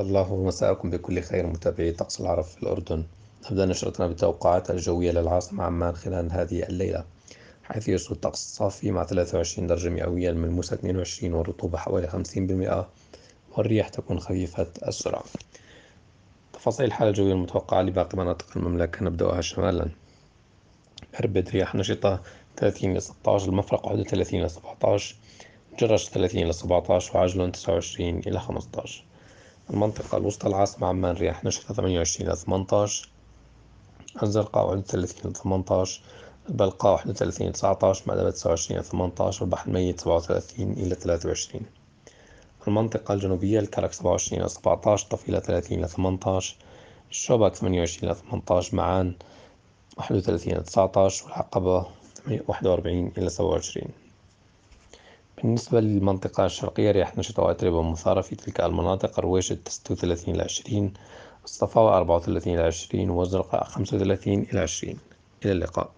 الله مساءكم بكل خير متابعي طقس العرب في الأردن. نبدأ نشرتنا بالتوقعات الجوية للعاصمة عمان خلال هذه الليلة حيث يسود الطقس الصافي مع 23 درجة مئوية الملموسة 22 والرطوبة حوالي 50% والرياح تكون خفيفة السرعة. تفاصيل الحالة الجوية المتوقعة لباقي مناطق المملكة نبدأها شمالا. إربد رياح نشطة 30 إلى 16 المفرق 31 إلى 17 جرش 30 إلى 17 وعجلون 29 إلى 15 المنطقة الوسطى العاصمة عمان رياح نشطة 28 إلى 18 الزرقاء 31 إلى 18 البلقاء 31 إلى 19 مأدبة 29 إلى 18 والبحر الميت 37 إلى 23 المنطقة الجنوبية الكرك 27 إلى 17 طفيلة 30 إلى 18 الشوبك 28 إلى 18 معان 31 إلى 19 والعقبة 41 إلى 27 بالنسبة للمنطقة الشرقية رياح نشطة وأتربة مثارة في تلك المناطق. رويشد 36 إلى 20 الصفاوة 34 إلى 20 والزرقاء 35 إلى 20 إلى اللقاء.